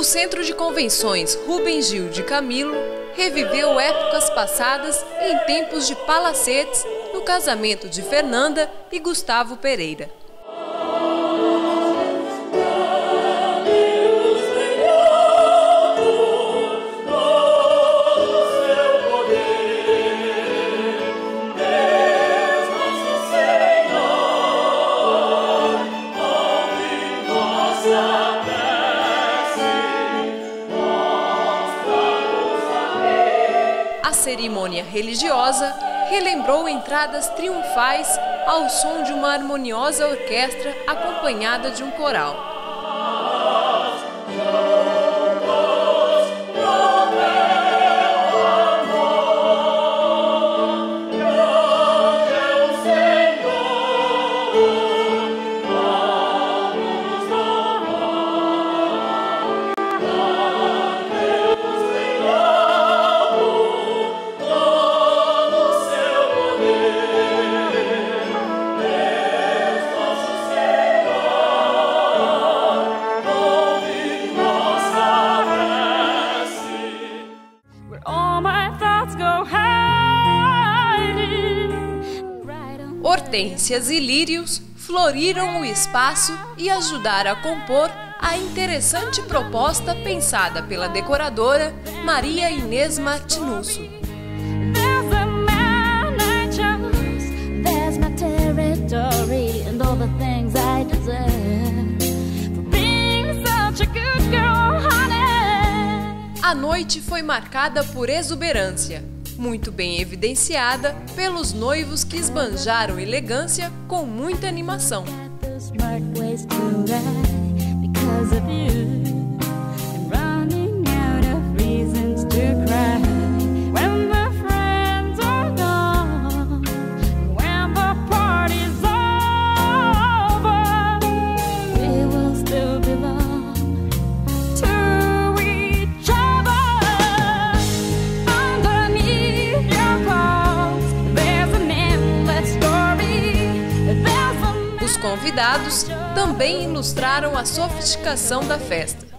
O Centro de Convenções Rubem Gil de Camilo reviveu épocas passadas em tempos de palacetes no casamento de Fernanda e Gustavo Pereira. A cerimônia religiosa relembrou entradas triunfais ao som de uma harmoniosa orquestra acompanhada de um coral. Hortênsias e lírios floriram o espaço e ajudaram a compor a interessante proposta pensada pela decoradora Maria Inês Martinusso. A noite foi marcada por exuberância, muito bem evidenciada pelos noivos que esbanjaram elegância com muita animação. Convidados também ilustraram a sofisticação da festa.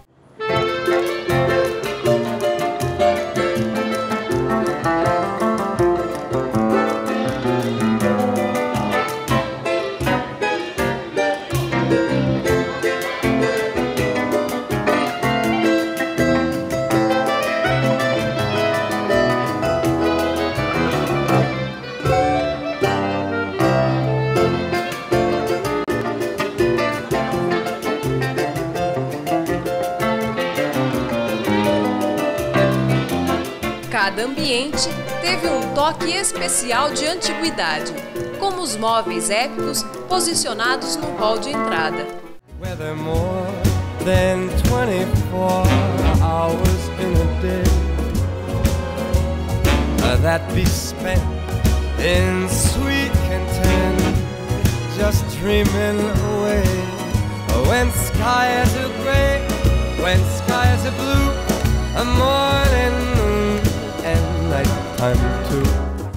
Cada ambiente teve um toque especial de antiguidade, como os móveis épicos posicionados no hall de entrada.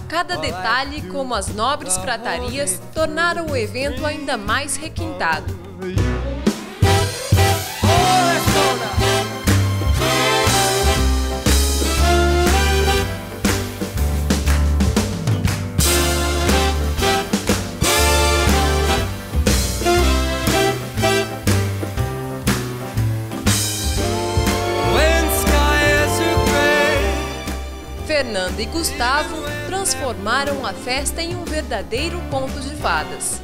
Cada detalhe, como as nobres pratarias, tornaram o evento ainda mais requintado. Fernanda e Gustavo transformaram a festa em um verdadeiro conto de fadas.